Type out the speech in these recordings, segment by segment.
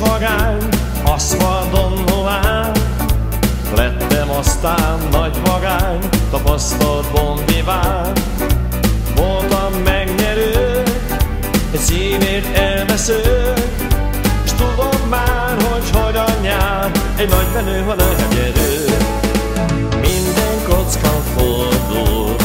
vagány, aszfaldon lován, Lettem aztán nagy vagány, tapasztalt bombiván. Voltam megnyerő, egy színért elvesző, s tudom már, hogy hogy anyám, egy nagy menő van a hegerő. Minden kocka fordul,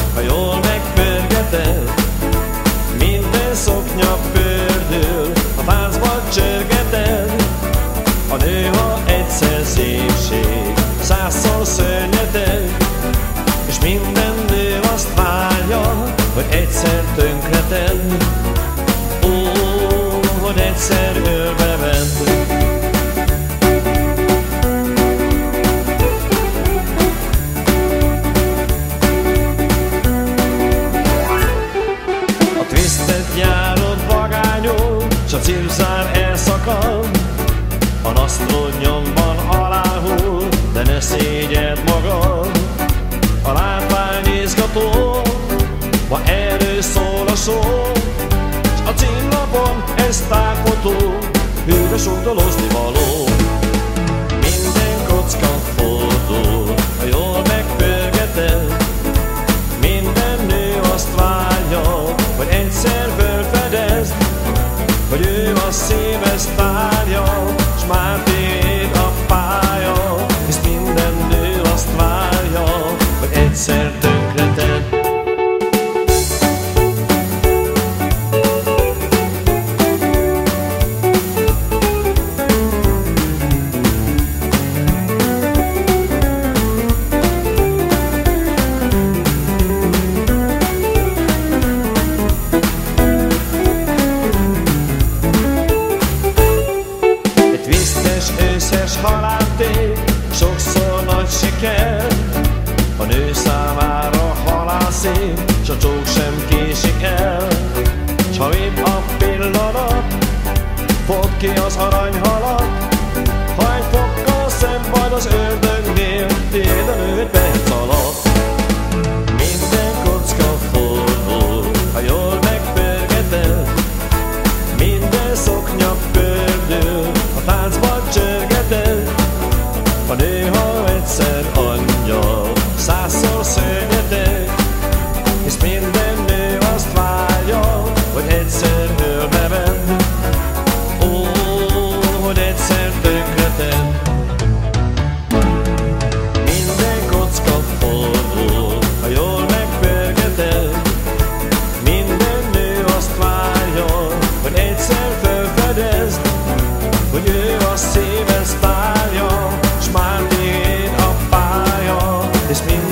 egyszer tönkreted Ó, hogy egyszer ölbe vedd A twisted járod vagányul, s a cipzár elszakad. A nasztród nyomban aláhul, de ne szégyed magad címlapon ez tárpotó, hűre sok dalozni való őszes halálték, sokszor nagy siker. A nő számára halászép, s a csók sem késik el. S ha épp a pillanat, fog ki az aranyhalat, Just me